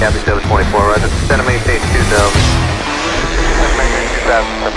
Copy 724, roger. Center a maintain 2000. Maintain 2000.